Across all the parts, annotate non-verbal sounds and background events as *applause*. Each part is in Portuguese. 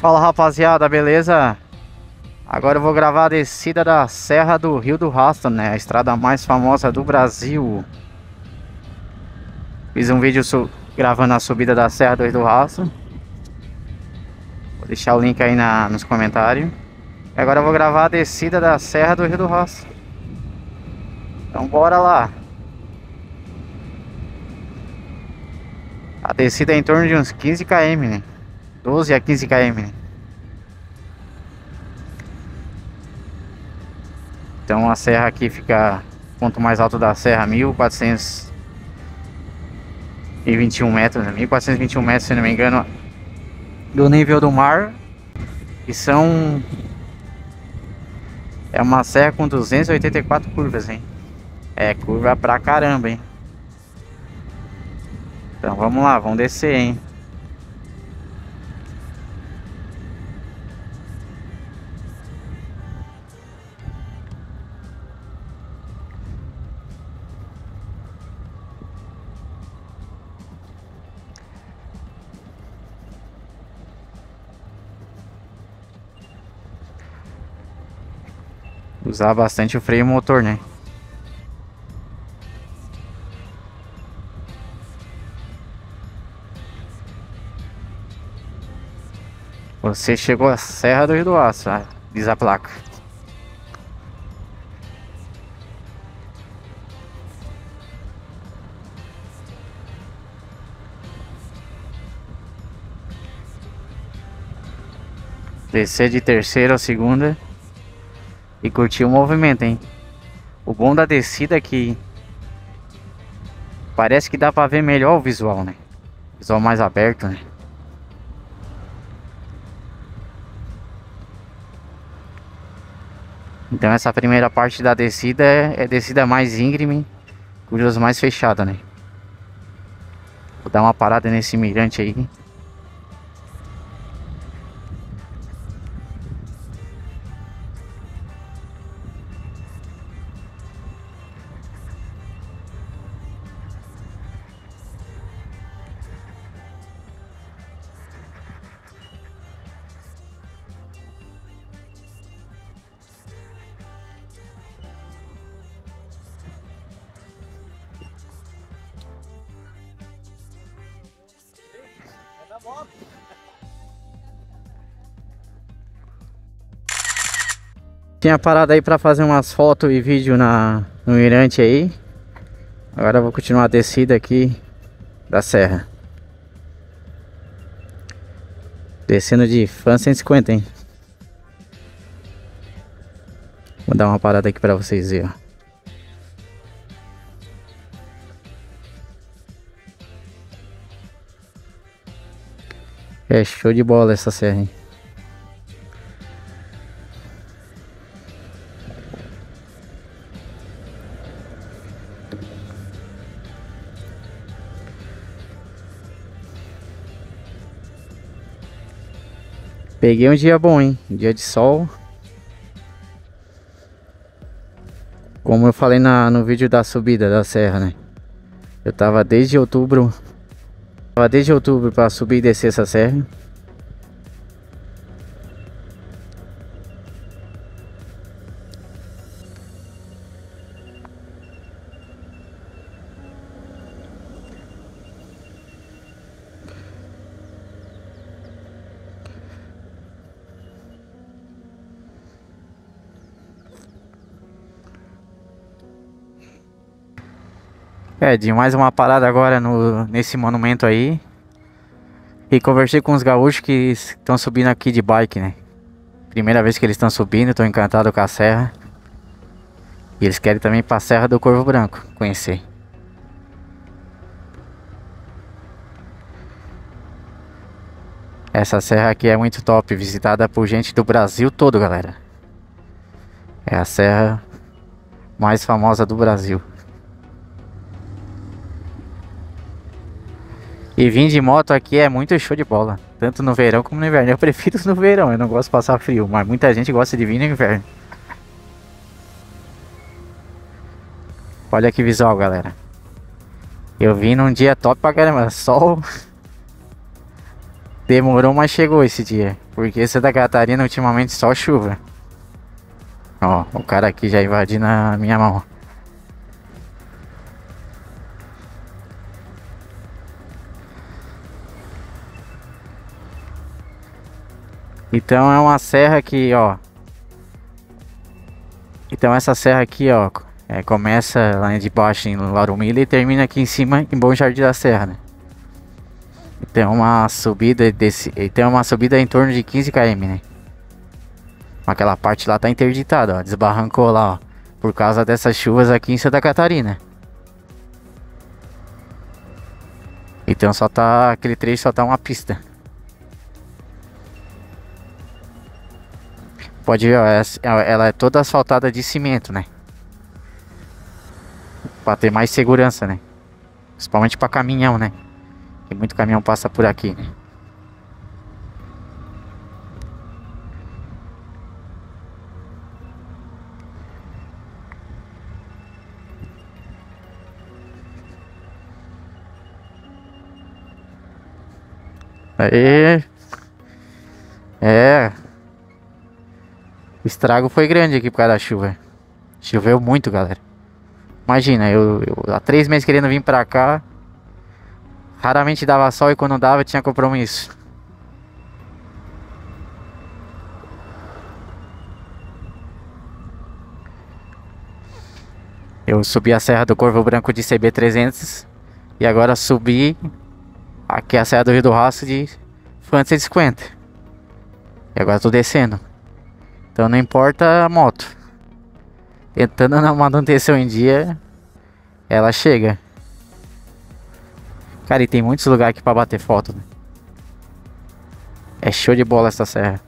Fala rapaziada, beleza? Agora eu vou gravar a descida da Serra do Rio do Rastro, né? A estrada mais famosa do Brasil. Fiz um vídeo gravando a subida da Serra do Rio do Rastro. Vou deixar o link aí na, nos comentários. E agora eu vou gravar a descida da Serra do Rio do Rastro. Então bora lá. A descida é em torno de uns 15 km, né? 12 a 15 km. Então a serra aqui fica ponto mais alto da serra 1421 metros, né? 1421 metros, se não me engano, do nível do mar. E são é uma serra com 284 curvas, hein? É curva pra caramba, hein? Então vamos lá, vamos descer, hein? Usar bastante o freio motor, né? Você chegou à Serra do Rio do Aço, ah, diz a placa. Descer de terceira ou segunda e curtir o movimento, hein? O bom da descida é que parece que dá pra ver melhor o visual, né? Visual mais aberto, né? Então essa primeira parte da descida é, é descida mais íngreme, curvas mais fechada, né? Vou dar uma parada nesse mirante aí. Tinha parado aí pra fazer umas fotos e vídeo na, no mirante aí. Agora vou continuar a descida aqui da serra. Descendo de Fan 150, hein? Vou dar uma parada aqui pra vocês verem, É show de bola essa serra, hein? Peguei um dia bom, hein? Dia de sol. Como eu falei na, no vídeo da subida da serra, né? Eu tava desde outubro desde outubro para subir e descer essa serra. É, de mais uma parada agora no, nesse monumento aí. E conversei com os gaúchos que estão subindo aqui de bike, né? Primeira vez que eles estão subindo, estou encantado com a serra. E eles querem também ir pra Serra do Corvo Branco, conhecer. Essa serra aqui é muito top, visitada por gente do Brasil todo, galera. É a serra mais famosa do Brasil. E vir de moto aqui é muito show de bola. Tanto no verão como no inverno. Eu prefiro *laughs* no verão, eu não gosto de passar frio. Mas muita gente gosta de vir no inverno. Olha que visual, galera. Eu vim num dia top pra caramba. Sol. *laughs* Demorou, mas chegou esse dia. Porque Santa Catarina ultimamente só chuva. Ó, o cara aqui já invadindo a minha mão. Então é uma serra que, ó. Então essa serra aqui, ó, é, começa lá de baixo em Laurumilha e termina aqui em cima em Bom Jardim da Serra, né? Tem uma subida desse, tem uma subida em torno de 15 km, né? Aquela parte lá tá interditada, ó, desbarrancou lá, ó, por causa dessas chuvas aqui em Santa Catarina. Então só tá aquele trecho só tá uma pista. Pode ver, ó, ela é toda asfaltada de cimento, né? Pra ter mais segurança, né? Principalmente pra caminhão, né? Que muito caminhão passa por aqui, né? Aí. É. O estrago foi grande aqui por causa da chuva. Choveu muito, galera. Imagina, eu, eu há três meses querendo vir pra cá. Raramente dava sol e quando dava tinha compromisso. Eu subi a Serra do Corvo Branco de CB300 e agora subi aqui a Serra do Rio do Rastro de Fante 150. E agora tô descendo. Então não importa a moto. Tentando na manutenção em dia, ela chega. Cara, e tem muitos lugares aqui pra bater foto, né? É show de bola essa serra.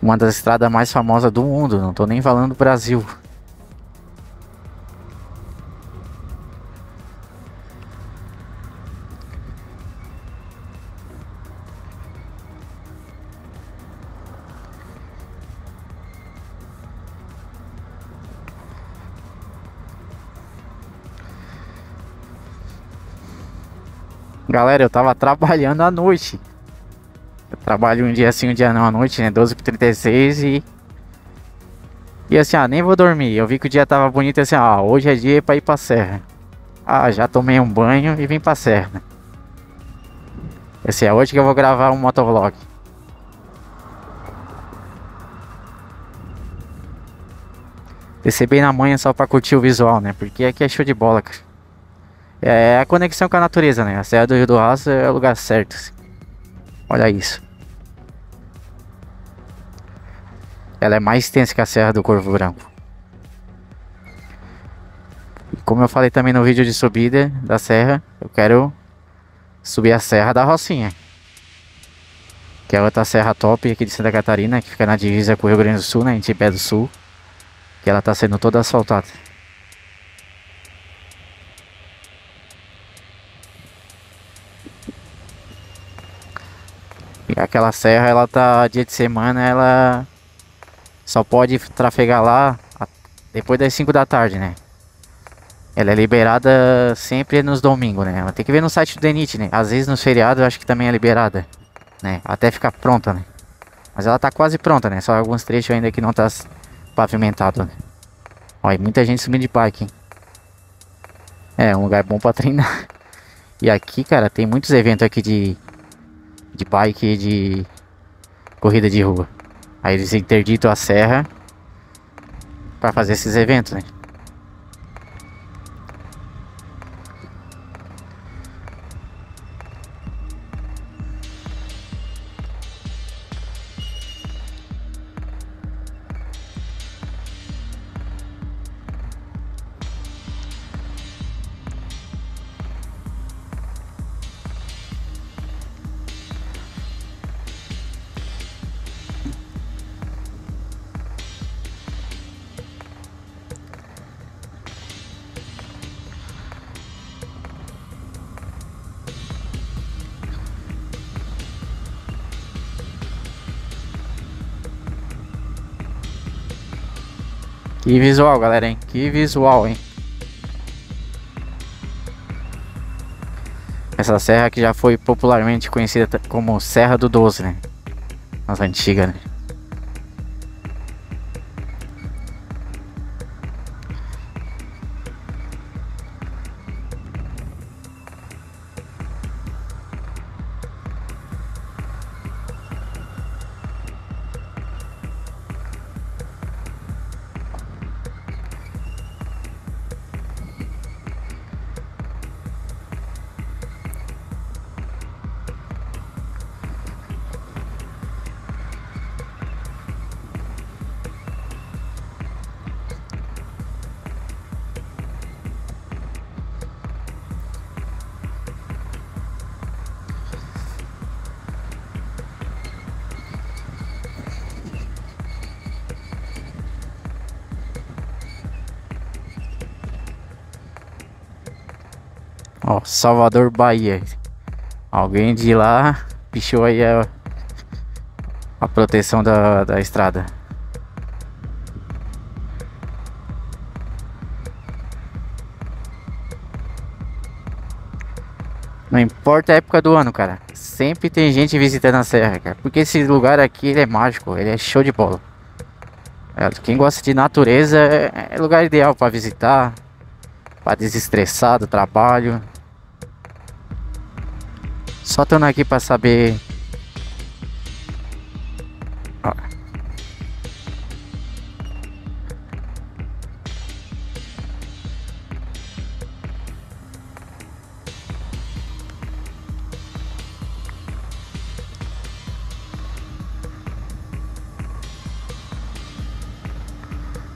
Uma das estradas mais famosas do mundo, não tô nem falando do Brasil. Galera, eu tava trabalhando à noite. Eu trabalho um dia assim, um dia não à noite, né? 12 por 36 e. E assim, ah, nem vou dormir. Eu vi que o dia tava bonito assim, ah, hoje é dia pra ir pra serra. Ah, já tomei um banho e vim pra serra. Esse é hoje que eu vou gravar um motovlog. Descer bem na manhã só pra curtir o visual, né? Porque aqui é show de bola, cara. É a conexão com a natureza, né? A Serra do Rio do Rastro é o lugar certo. Assim. Olha isso. Ela é mais extensa que a Serra do Corvo Branco. E como eu falei também no vídeo de subida da serra, eu quero subir a Serra da Rocinha. Que é outra serra top aqui de Santa Catarina, que fica na divisa com o Rio Grande do Sul, né? Em Tibé do Sul. Que ela está sendo toda asfaltada. Aquela serra, ela tá dia de semana, ela só pode trafegar lá depois das 5 da tarde, né? Ela é liberada sempre nos domingos, né? Tem que ver no site do Denit, né? Às vezes nos feriados eu acho que também é liberada, né? Até ficar pronta, né? Mas ela tá quase pronta, né? Só alguns trechos ainda que não tá pavimentado, né? Olha, muita gente subindo de bike? É, um lugar bom pra treinar. *laughs* E aqui, cara, tem muitos eventos aqui de de bike de corrida de rua. Aí eles interditam a serra para fazer esses eventos, né? Que visual, galera, hein? Que visual, hein? Essa serra que já foi popularmente conhecida como Serra do Doce, né? As antigas, né? Ó, Salvador, Bahia. Alguém de lá pichou aí a, a proteção da, da estrada. Não importa a época do ano, cara. Sempre tem gente visitando a serra, cara. Porque esse lugar aqui é mágico, ele é show de bola. É, quem gosta de natureza é, é lugar ideal para visitar, para desestressar do trabalho. Só estando aqui para saber.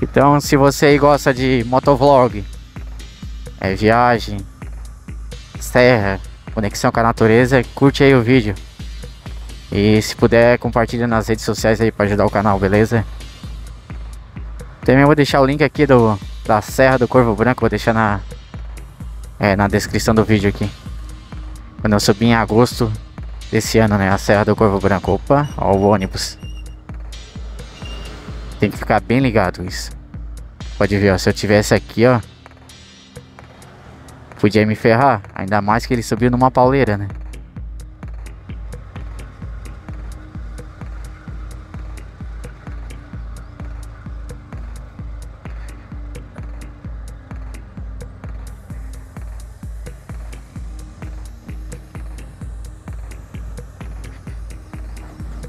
Então, se você gosta de motovlog, é viagem, serra, conexão com a natureza, curte aí o vídeo. E se puder, compartilha nas redes sociais aí para ajudar o canal, beleza? Também vou deixar o link aqui do, da Serra do Corvo Branco, vou deixar na, é, na descrição do vídeo aqui. Quando eu subi em agosto desse ano, né? A Serra do Corvo Branco. Opa, ó o ônibus. Tem que ficar bem ligado isso. Pode ver, ó, se eu tivesse aqui, ó. Podia me ferrar. Ainda mais que ele subiu numa pauleira, né?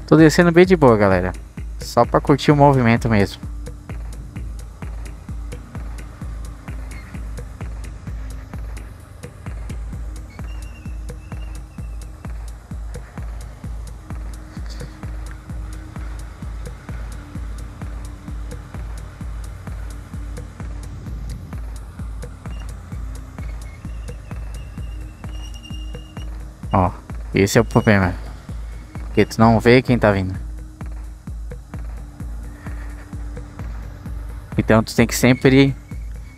Tô descendo bem de boa, galera. Só pra curtir o movimento mesmo. Esse é o problema. Porque tu não vê quem tá vindo. Então tu tem que sempre,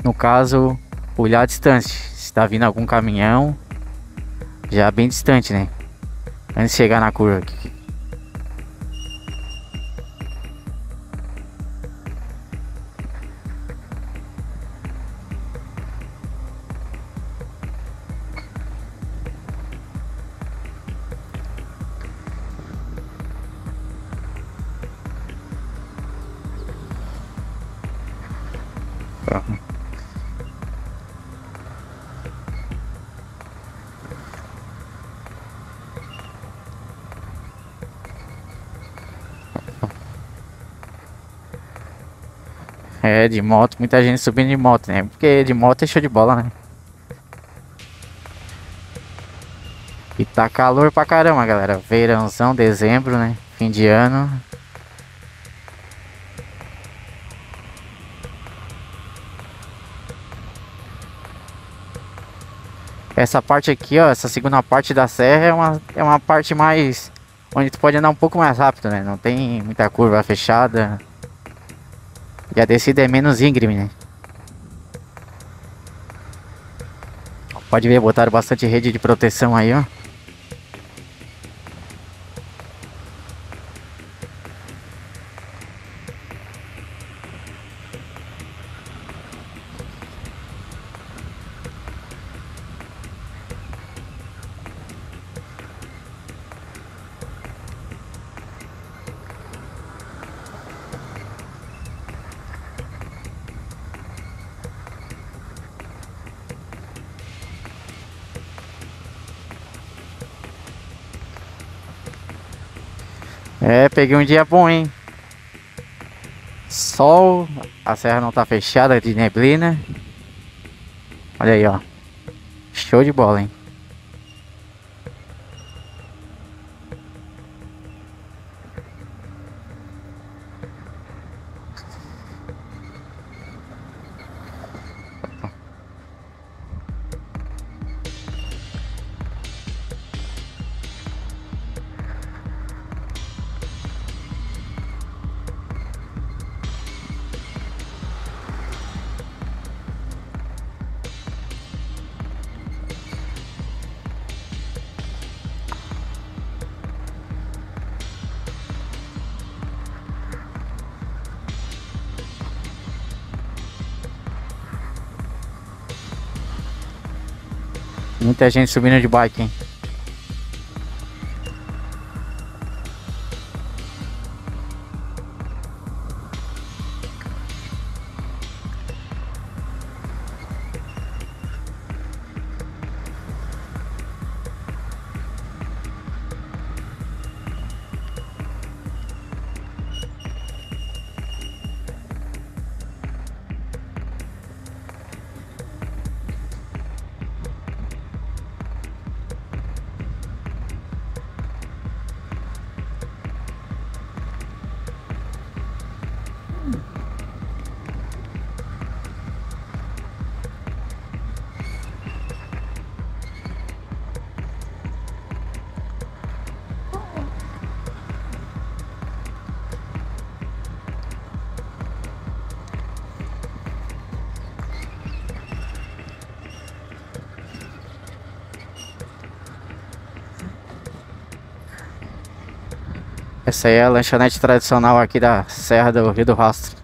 no caso, olhar a distância. Se tá vindo algum caminhão, já bem distante, né? Antes de chegar na curva É, de moto, muita gente subindo de moto, né? Porque de moto é show de bola, né? E tá calor pra caramba, galera. Verãozão, dezembro, né? Fim de ano. Essa parte aqui, ó, essa segunda parte da serra é uma, é uma parte mais... Onde tu pode andar um pouco mais rápido, né? Não tem muita curva fechada. E a descida é menos íngreme, né? Pode ver, botaram bastante rede de proteção aí, ó. É, peguei um dia bom, hein? Sol, a serra não tá fechada de neblina. Olha aí, ó. Show de bola, hein? Muita gente subindo de bike, hein? Essa aí é a lanchonete tradicional aqui da Serra do Rio do Rastro.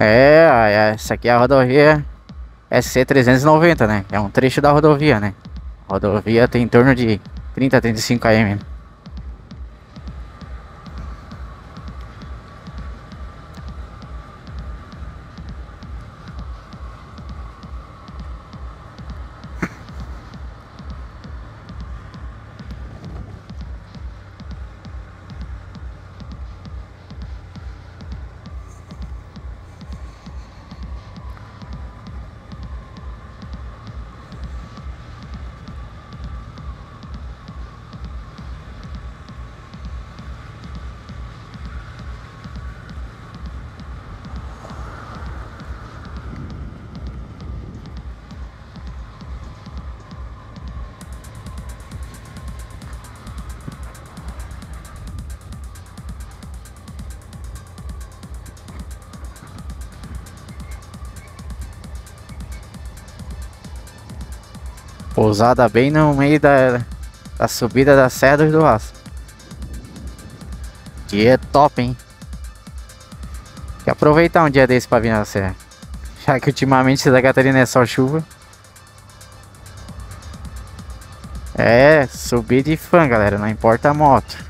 É, essa aqui é a rodovia SC390, né? É um trecho da rodovia, né? A rodovia tem em torno de 30, 35 km. Pousada bem no meio da, da subida da Serra do Aço. Dia top, hein? Que aproveitar um dia desse pra vir na Serra. Já que ultimamente Santa Catarina é só chuva. É, subir de fã, galera. Não importa a moto.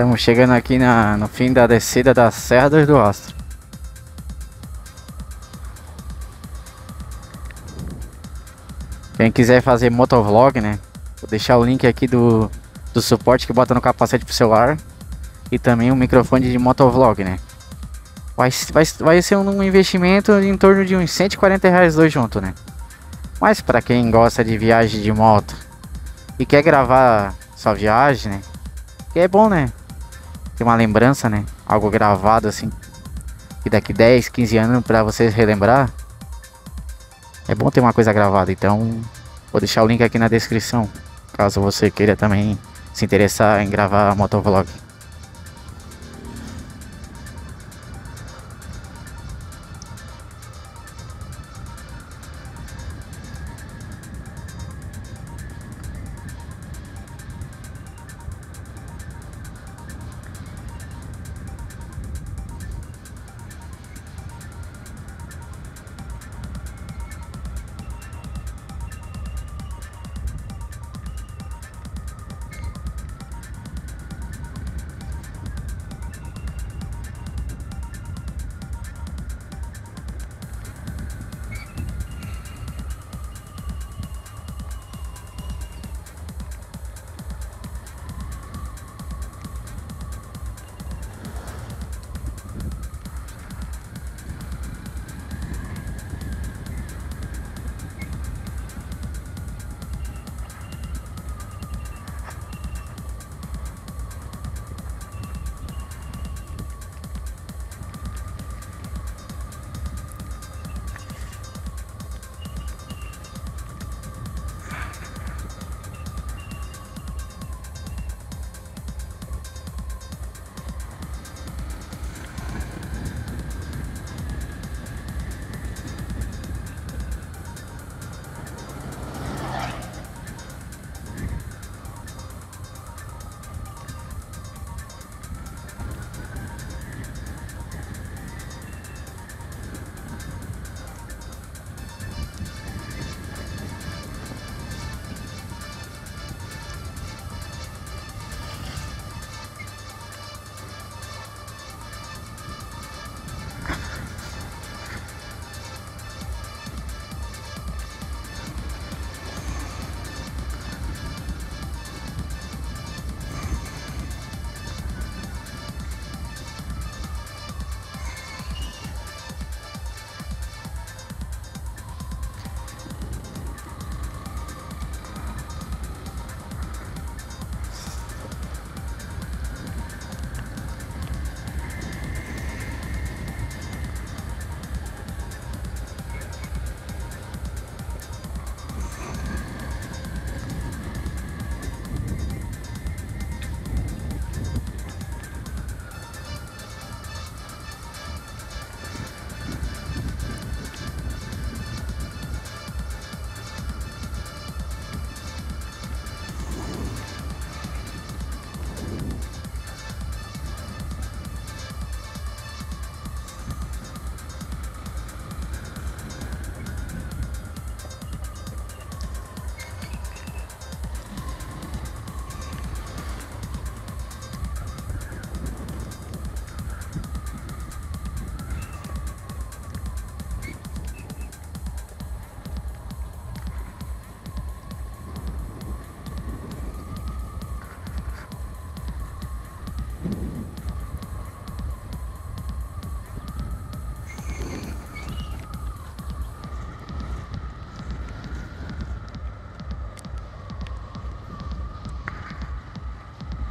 Estamos chegando aqui na, no fim da descida da Serra do Astro. Quem quiser fazer motovlog, né? Vou deixar o link aqui do, do suporte que bota no capacete pro celular. E também um microfone de motovlog, né? Vai, vai, vai ser um investimento em torno de uns 140 reais dois junto, né? Mas para quem gosta de viagem de moto e quer gravar sua viagem, né? Que é bom, né? Ter uma lembrança, né? Algo gravado assim. E daqui 10, 15 anos para vocês relembrar. É bom ter uma coisa gravada, então vou deixar o link aqui na descrição, caso você queira também se interessar em gravar motovlog.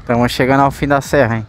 Estamos chegando ao fim da serra, hein?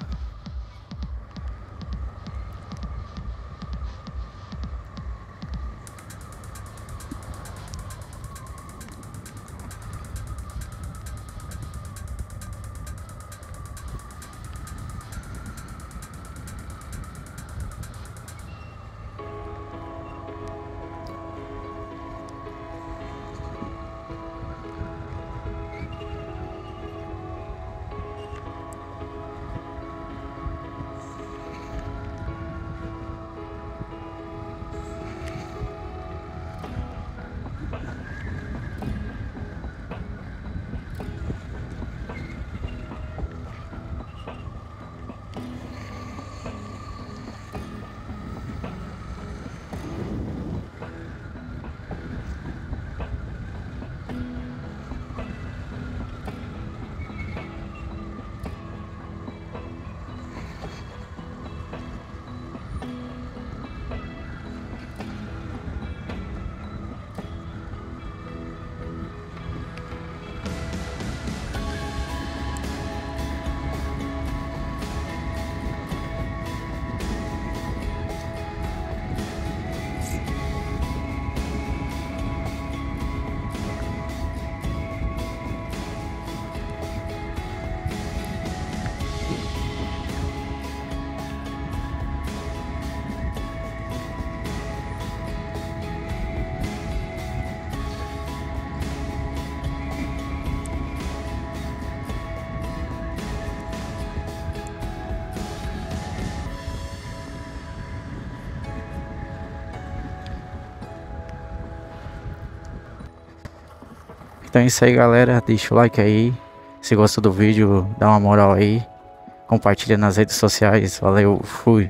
Então é isso aí, galera. Deixa o like aí. Se gostou do vídeo, dá uma moral aí. Compartilha nas redes sociais. Valeu, fui.